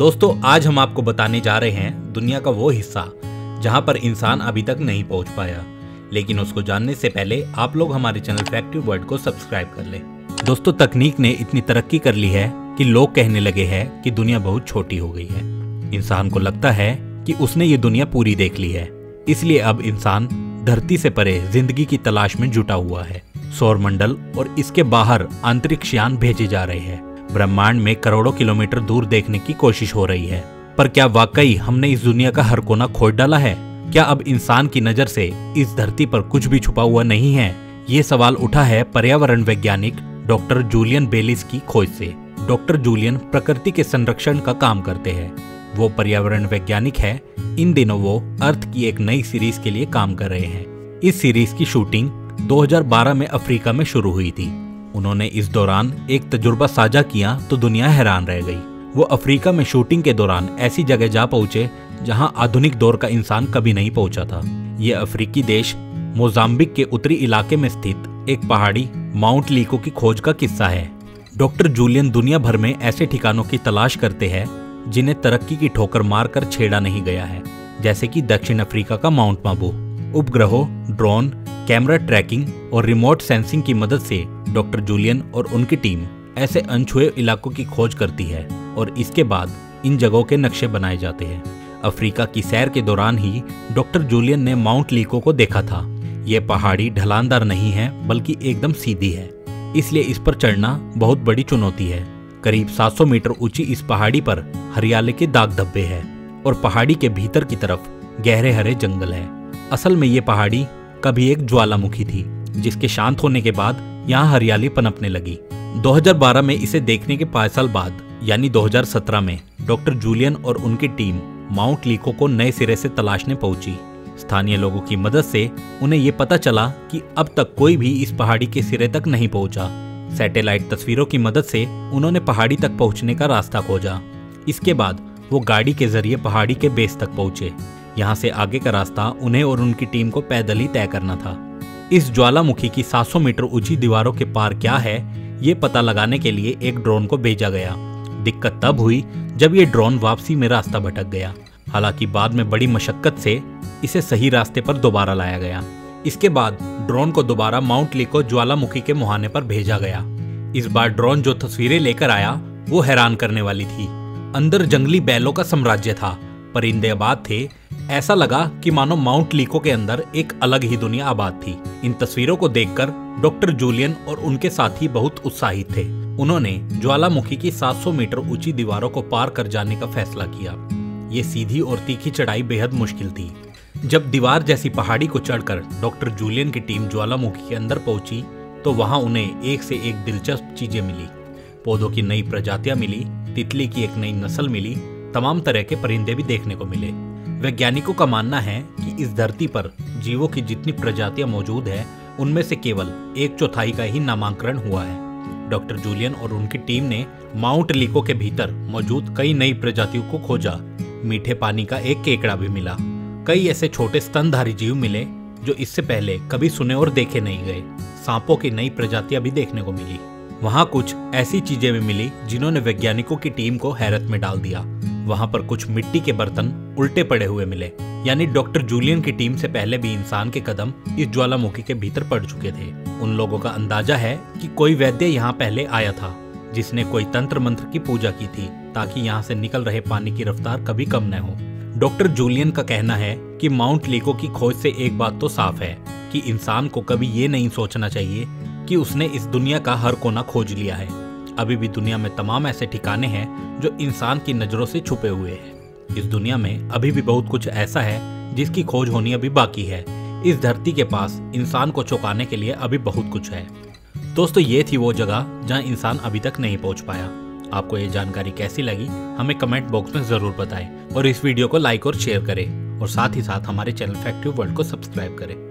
दोस्तों, आज हम आपको बताने जा रहे हैं दुनिया का वो हिस्सा जहाँ पर इंसान अभी तक नहीं पहुँच पाया। लेकिन उसको जानने से पहले आप लोग हमारे चैनल फैक्ट्री वर्ल्ड को सब्सक्राइब कर लें। दोस्तों, तकनीक ने इतनी तरक्की कर ली है कि लोग कहने लगे हैं कि दुनिया बहुत छोटी हो गई है। इंसान को लगता है कि उसने ये दुनिया पूरी देख ली है। इसलिए अब इंसान धरती से परे ज़िंदगी की तलाश में जुटा हुआ है। सौर मंडल और इसके बाहर अंतरिक्ष यान भेजे जा रहे हैं। ब्रह्मांड में करोड़ों किलोमीटर दूर देखने की कोशिश हो रही है। पर क्या वाकई हमने इस दुनिया का हर कोना खोज डाला है? क्या अब इंसान की नज़र से इस धरती पर कुछ भी छुपा हुआ नहीं है? ये सवाल उठा है पर्यावरण वैज्ञानिक डॉक्टर जूलियन बेलिस की खोज से। डॉक्टर जूलियन प्रकृति के संरक्षण का काम करते हैं। वो पर्यावरण वैज्ञानिक है। इन दिनों वो अर्थ की एक नई सीरीज़ के लिए काम कर रहे हैं। इस सीरीज़ की शूटिंग 2012 में अफ्रीका में शुरू हुई थी। उन्होंने इस दौरान एक तजुर्बा साझा किया तो दुनिया हैरान रह गई। वो अफ्रीका में शूटिंग के दौरान ऐसी जगह जा पहुँचे जहाँ आधुनिक दौर का इंसान कभी नहीं पहुँचा था। ये अफ्रीकी देश मोजाम्बिक के उत्तरी इलाके में स्थित एक पहाड़ी माउंट लीको की खोज का किस्सा है। डॉक्टर जूलियन दुनिया भर में ऐसे ठिकानों की तलाश करते हैं जिन्हें तरक्की की ठोकर मारकर छेड़ा नहीं गया है, जैसे कि दक्षिण अफ्रीका का माउंट माबू। उपग्रहों, ड्रोन, कैमरा ट्रैकिंग और रिमोट सेंसिंग की मदद से डॉक्टर जूलियन और उनकी टीम ऐसे अनछुए इलाकों की खोज करती है और इसके बाद इन जगहों के नक्शे बनाए जाते हैं। अफ्रीका की सैर के दौरान ही डॉक्टर जूलियन ने माउंट लीको को देखा था। ये पहाड़ी ढलानदार नहीं है, बल्कि एकदम सीधी है। इसलिए इस पर चढ़ना बहुत बड़ी चुनौती है। करीब 700 मीटर ऊँची इस पहाड़ी पर हरियाले के दाग धब्बे हैं और पहाड़ी के भीतर की तरफ़ गहरे हरे जंगल है। असल में ये पहाड़ी कभी एक ज्वालामुखी थी, जिसके शांत होने के बाद यहाँ हरियाली पनपने लगी। 2012 में इसे देखने के पाँच साल बाद, यानी 2017 में, डॉक्टर जूलियन और उनकी टीम माउंट लीको को नए सिरे से तलाशने पहुँची। स्थानीय लोगों की मदद से उन्हें ये पता चला कि अब तक कोई भी इस पहाड़ी के सिरे तक नहीं पहुँचा। सैटेलाइट तस्वीरों की मदद से उन्होंने पहाड़ी तक पहुँचने का रास्ता खोजा। इसके बाद वो गाड़ी के ज़रिए पहाड़ी के बेस तक पहुँचे। यहाँ से आगे का रास्ता उन्हें और उनकी टीम को पैदल ही तय करना था। इस ज्वालामुखी की 700 मीटर ऊँची दीवारों के पार क्या है, ये पता लगाने के लिए एक ड्रोन को भेजा गया। दिक्कत तब हुई जब ये ड्रोन वापसी में रास्ता भटक गया। हालाँकि बाद में बड़ी मशक्कत से इसे सही रास्ते पर दोबारा लाया गया। इसके बाद ड्रोन को दोबारा माउंट लीको ज्वालामुखी के मुहाने पर भेजा गया। इस बार ड्रोन जो तस्वीरें लेकर आया, वो हैरान करने वाली थी। अंदर जंगली बैलों का साम्राज्य था परिंदे आबाद थे ऐसा लगा कि मानो माउंट लीको के अंदर एक अलग ही दुनिया आबाद थी। इन तस्वीरों को देखकर डॉक्टर जूलियन और उनके साथी बहुत उत्साहित थे। उन्होंने ज्वालामुखी की 700 मीटर ऊँची दीवारों को पार कर जाने का फैसला किया। ये सीधी और तीखी चढ़ाई बेहद मुश्किल थी। जब दीवार जैसी पहाड़ी को चढ़कर डॉक्टर जूलियन की टीम ज्वालामुखी के अंदर पहुँची तो वहाँ उन्हें एक से एक दिलचस्प चीज़ें मिली। पौधों की नई प्रजातियाँ मिली, तितली की एक नई नस्ल मिली, तमाम तरह के परिंदे भी देखने को मिले। वैज्ञानिकों का मानना है कि इस धरती पर जीवों की जितनी प्रजातियाँ मौजूद है, उनमें से केवल एक चौथाई का ही नामांकन हुआ है। डॉक्टर जूलियन और उनकी टीम ने माउंट लीको के भीतर मौजूद कई नई प्रजातियों को खोजा। मीठे पानी का एक केकड़ा भी मिला। कई ऐसे छोटे स्तनधारी जीव मिले, जो इससे पहले कभी सुने और देखे नहीं गए। सांपों की नई प्रजातियाँ भी देखने को मिली। वहाँ कुछ ऐसी चीज़ें भी मिली, जिन्होंने वैज्ञानिकों की टीम को हैरत में डाल दिया। वहाँ पर कुछ मिट्टी के बर्तन उल्टे पड़े हुए मिले। यानी डॉक्टर जूलियन की टीम से पहले भी इंसान के कदम इस ज्वालामुखी के भीतर पड़ चुके थे। उन लोगों का अंदाज़ा है कि कोई वैद्य यहाँ पहले आया था, जिसने कोई तंत्र मंत्र की पूजा की थी, ताकि यहाँ से निकल रहे पानी की रफ्तार कभी कम न हो। डॉक्टर जूलियन का कहना है कि माउंट लीको की खोज से एक बात तो साफ़ है कि इंसान को कभी ये नहीं सोचना चाहिए कि उसने इस दुनिया का हर कोना खोज लिया है। अभी भी दुनिया में तमाम ऐसे ठिकाने हैं जो इंसान की नज़रों से छुपे हुए हैं। इस दुनिया में अभी भी बहुत कुछ ऐसा है जिसकी खोज होनी अभी बाकी है। इस धरती के पास इंसान को चौंकाने के लिए अभी बहुत कुछ है। दोस्तों, ये थी वो जगह जहाँ इंसान अभी तक नहीं पहुँच पाया। आपको ये जानकारी कैसी लगी, हमें कमेंट बॉक्स में ज़रूर बताएँ और इस वीडियो को लाइक और शेयर करें और साथ ही साथ हमारे चैनल फैक्टिव वर्ल्ड को सब्सक्राइब करें।